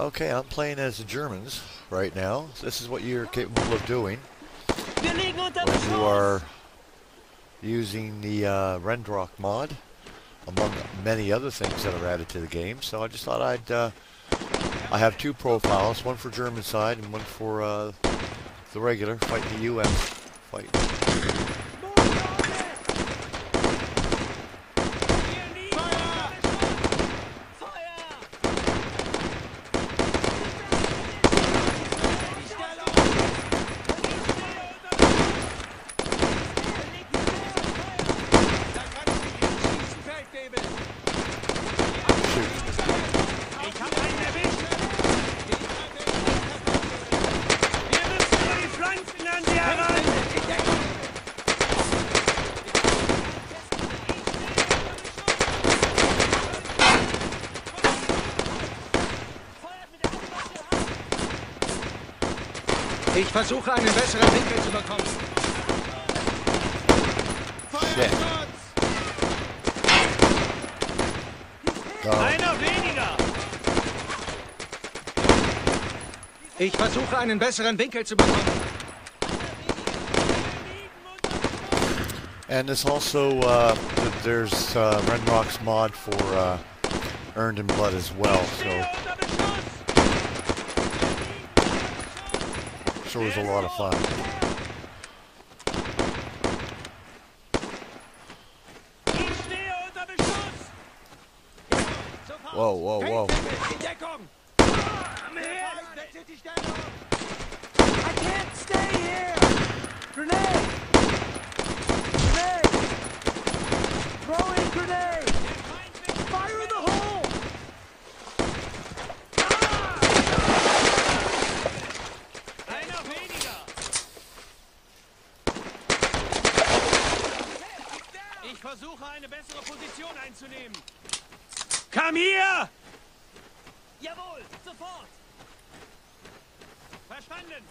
Okay, I'm playing as the Germans right now. This is what you're capable of doing when you are using the uh, Rendrock mod, among many other things that are added to the game. So I just thought I'd, uh, I have two profiles, one for German side and one for uh, the regular, fighting the U.S. fight. Ich versuche einen besseren Winkel zu bekommen. Ja. Einer weniger. Ich versuche einen besseren Winkel zu bekommen. And this also, uh, there's uh, Renrock's mod for uh, Earned in Blood as well, so... sure was a lot of fun. Whoa, whoa, whoa. I can't stay here! versuche, eine bessere Position einzunehmen. Komm hier! Jawohl, sofort! Verstanden!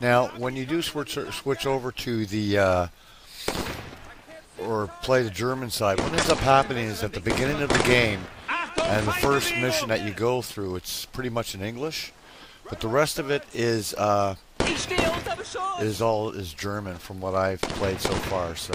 Now, when you do switch, switch over to the, uh, or play the German side, what ends up happening is at the beginning of the game, and the first mission that you go through, it's pretty much in English, but the rest of it is, uh, is all is German from what I've played so far, so...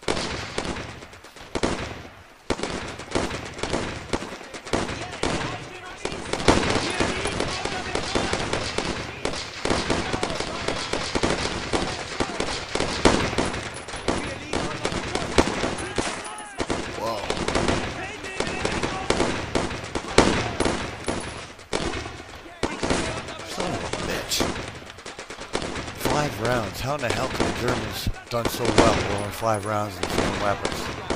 five rounds. How in the hell can the Germans done so well with only five rounds and seven weapons?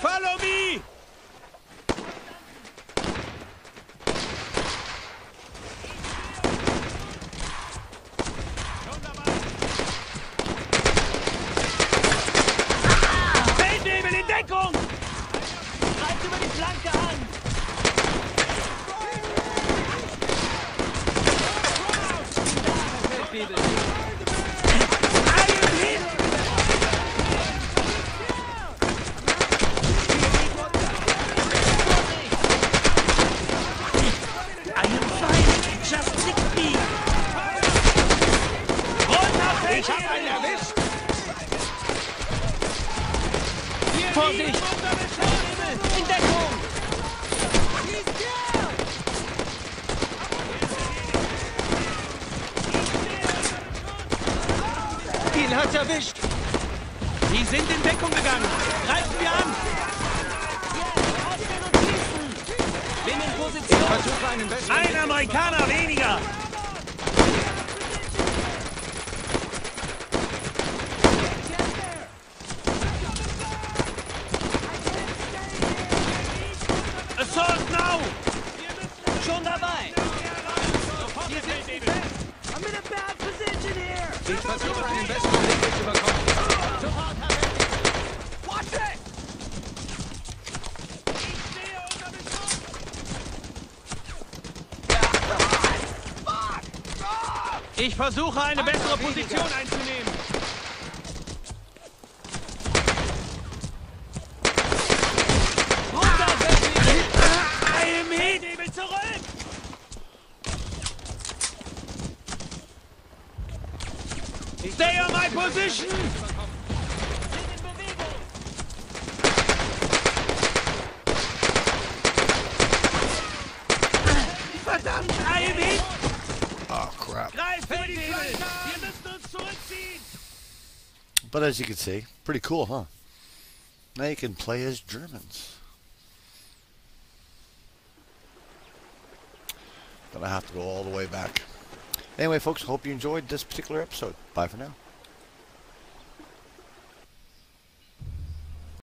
Follow me! Vorsicht! In Deckung! Ihn hat's erwischt! Die sind in Deckung gegangen! Greifen wir an! Bin in Position! Ein Amerikaner weniger! einen besseren Weg überkommen. Sofort Ich versuche eine bessere Position einzunehmen. Stay on my position! Oh, but as you can see, pretty cool, huh? Now you can play as Germans. Gonna have to go all the way back. Anyway, folks, hope you enjoyed this particular episode. Bye for now.